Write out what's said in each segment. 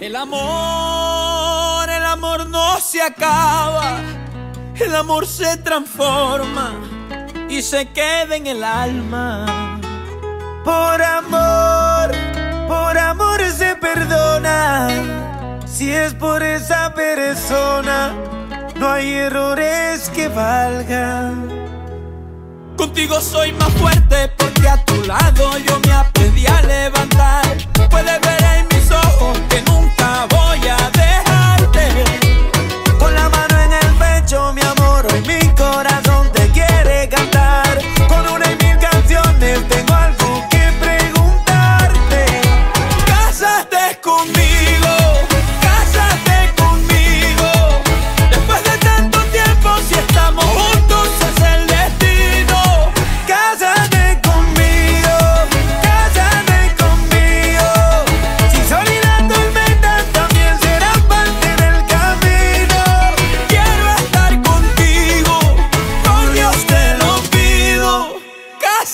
El amor, el amor no se acaba. El amor se transforma y se queda en el alma. Por amor, por amor se perdona. Si es por esa persona, no hay errores que valgan. Contigo soy más fuerte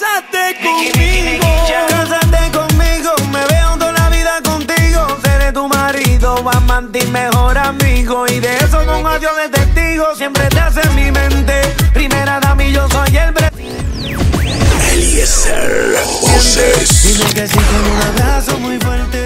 Cásate conmigo. Cásate conmigo, me veo toda la vida contigo. Seré tu marido, amante y mejor amigo. Y de eso con adiós de testigo. Siempre te hace en mi mente. Primera dama y yo soy el bre. Eliezer Voces. Dime que sí con un abrazo muy fuerte.